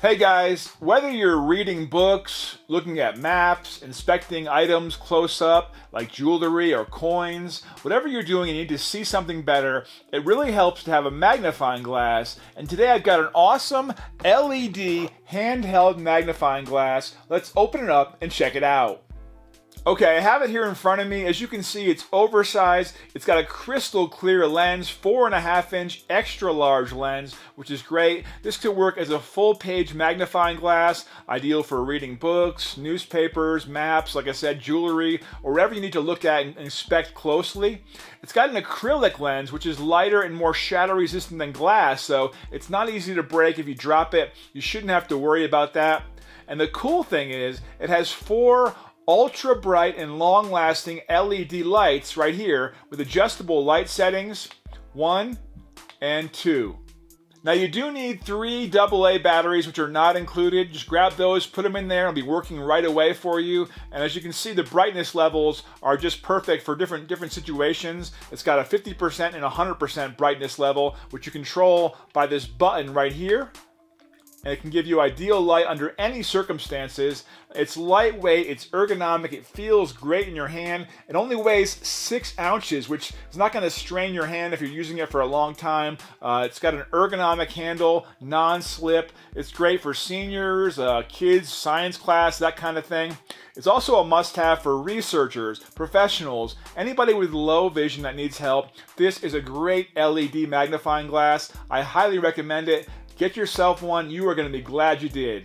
Hey guys, whether you're reading books, looking at maps, inspecting items close up, like jewelry or coins, whatever you're doing and you need to see something better, it really helps to have a magnifying glass. And today I've got an awesome LED handheld magnifying glass. Let's open it up and check it out. Okay, I have it here in front of me. As you can see, it's oversized. It's got a crystal clear lens, four and a half inch extra large lens, which is great. This could work as a full page magnifying glass, ideal for reading books, newspapers, maps, like I said, jewelry, or whatever you need to look at and inspect closely. It's got an acrylic lens, which is lighter and more shatter resistant than glass, so it's not easy to break if you drop it. You shouldn't have to worry about that. And the cool thing is, it has four ultra bright and long lasting LED lights right here with adjustable light settings, one and two. Now you do need three AA batteries, which are not included. Just grab those, put them in there, it'll be working right away for you. And as you can see, the brightness levels are just perfect for different, different situations. It's got a 50% and 100% brightness level, which you control by this button right here and it can give you ideal light under any circumstances. It's lightweight, it's ergonomic, it feels great in your hand. It only weighs six ounces, which is not going to strain your hand if you're using it for a long time. Uh, it's got an ergonomic handle, non-slip. It's great for seniors, uh, kids, science class, that kind of thing. It's also a must-have for researchers, professionals, anybody with low vision that needs help. This is a great LED magnifying glass. I highly recommend it. Get yourself one. You are going to be glad you did.